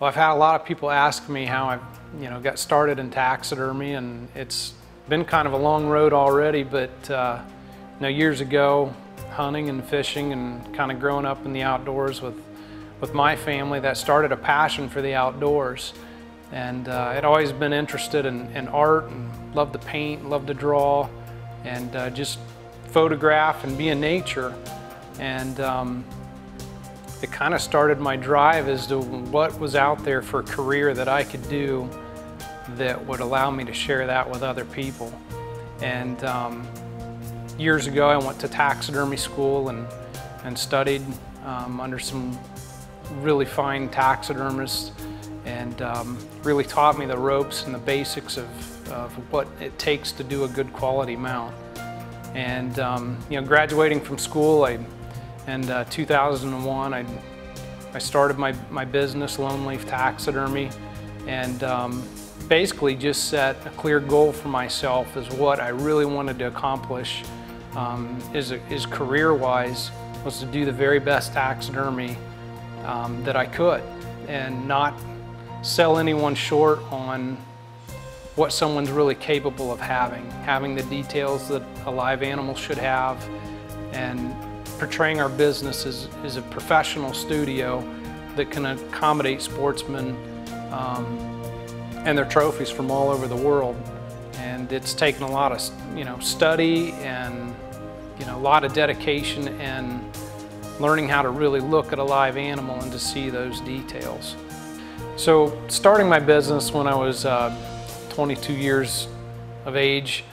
Well, I've had a lot of people ask me how I, you know, got started in taxidermy, and it's been kind of a long road already. But uh, you know, years ago, hunting and fishing, and kind of growing up in the outdoors with with my family, that started a passion for the outdoors. And uh, I'd always been interested in, in art and loved to paint, loved to draw, and uh, just photograph and be in nature. And um, it kind of started my drive as to what was out there for a career that I could do that would allow me to share that with other people. And um, years ago, I went to taxidermy school and, and studied um, under some really fine taxidermists and um, really taught me the ropes and the basics of, of what it takes to do a good quality mount. And um, you know, graduating from school, I, in uh, 2001, I, I started my, my business, Lone Leaf Taxidermy, and um, basically just set a clear goal for myself as what I really wanted to accomplish um, is, is career-wise was to do the very best taxidermy um, that I could and not sell anyone short on what someone's really capable of having, having the details that a live animal should have, and portraying our business as, as a professional studio that can accommodate sportsmen um, and their trophies from all over the world. And it's taken a lot of you know study and you know a lot of dedication and learning how to really look at a live animal and to see those details. So starting my business when I was uh, 22 years of age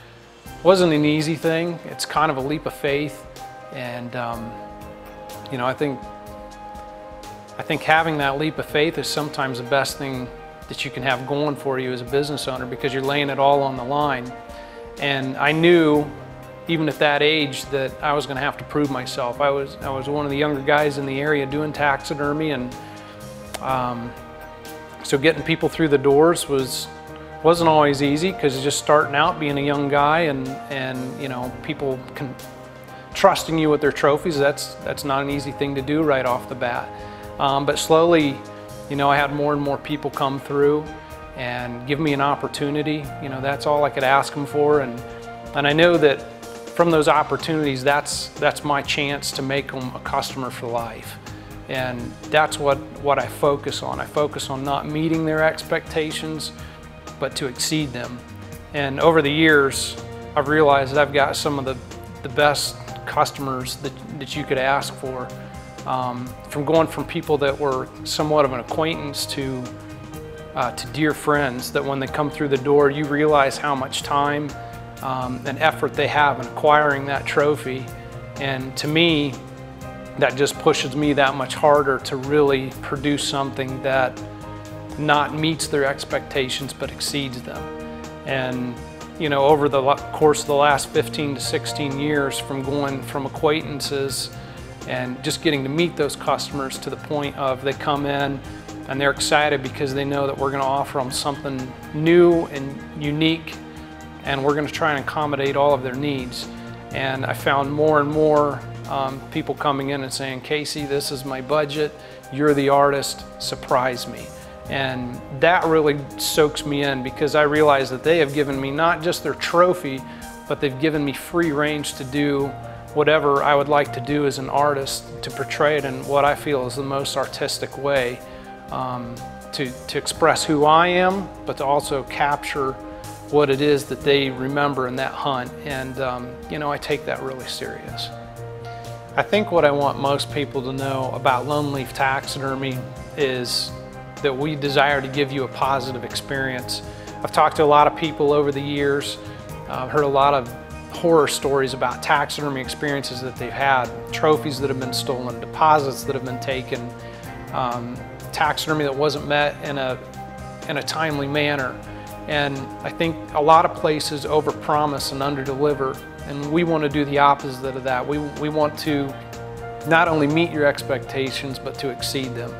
wasn't an easy thing. It's kind of a leap of faith. And, um, you know, I think, I think having that leap of faith is sometimes the best thing that you can have going for you as a business owner because you're laying it all on the line. And I knew even at that age that I was going to have to prove myself. I was, I was one of the younger guys in the area doing taxidermy and um, so getting people through the doors was wasn't always easy because just starting out being a young guy and and you know people can trusting you with their trophies that's that's not an easy thing to do right off the bat um, but slowly you know I had more and more people come through and give me an opportunity you know that's all I could ask them for and and I know that from those opportunities that's that's my chance to make them a customer for life and that's what, what I focus on. I focus on not meeting their expectations, but to exceed them. And over the years, I've realized that I've got some of the, the best customers that, that you could ask for. Um, from going from people that were somewhat of an acquaintance to, uh, to dear friends, that when they come through the door, you realize how much time um, and effort they have in acquiring that trophy. And to me, that just pushes me that much harder to really produce something that not meets their expectations but exceeds them. And you know, over the course of the last 15 to 16 years from going from acquaintances and just getting to meet those customers to the point of they come in and they're excited because they know that we're going to offer them something new and unique and we're going to try and accommodate all of their needs. And I found more and more um, people coming in and saying, Casey, this is my budget, you're the artist, surprise me. And that really soaks me in because I realize that they have given me not just their trophy, but they've given me free range to do whatever I would like to do as an artist to portray it in what I feel is the most artistic way um, to, to express who I am, but to also capture what it is that they remember in that hunt. And, um, you know, I take that really serious. I think what I want most people to know about Lone Leaf Taxidermy is that we desire to give you a positive experience. I've talked to a lot of people over the years, I've heard a lot of horror stories about taxidermy experiences that they've had, trophies that have been stolen, deposits that have been taken, um, taxidermy that wasn't met in a, in a timely manner. And I think a lot of places overpromise and underdeliver and we want to do the opposite of that. We, we want to not only meet your expectations, but to exceed them.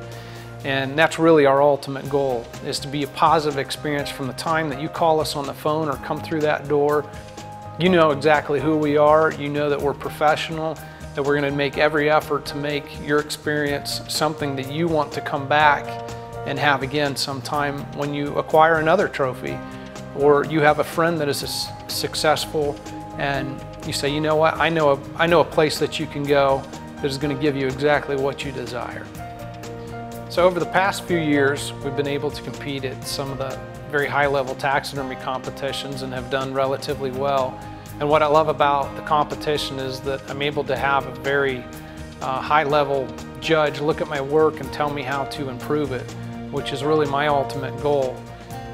And that's really our ultimate goal, is to be a positive experience from the time that you call us on the phone or come through that door. You know exactly who we are. You know that we're professional, that we're going to make every effort to make your experience something that you want to come back and have again sometime when you acquire another trophy or you have a friend that is successful and you say, you know what, I know a, I know a place that you can go that is going to give you exactly what you desire. So over the past few years, we've been able to compete at some of the very high-level taxidermy competitions and have done relatively well. And what I love about the competition is that I'm able to have a very uh, high-level judge look at my work and tell me how to improve it, which is really my ultimate goal.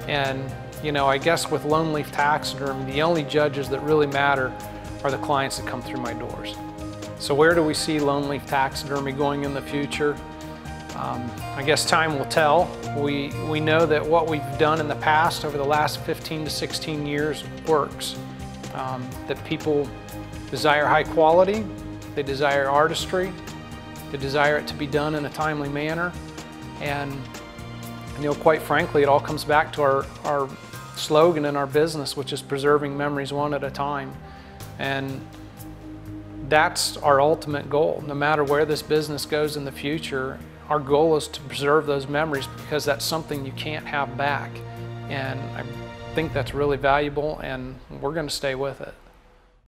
And you know, I guess with Lone Leaf Taxidermy, the only judges that really matter are the clients that come through my doors. So where do we see Lone Leaf Taxidermy going in the future? Um, I guess time will tell. We, we know that what we've done in the past over the last 15 to 16 years works. Um, that people desire high quality, they desire artistry, they desire it to be done in a timely manner, and you know, quite frankly, it all comes back to our, our slogan in our business, which is preserving memories one at a time. And that's our ultimate goal. No matter where this business goes in the future, our goal is to preserve those memories because that's something you can't have back. And I think that's really valuable and we're going to stay with it.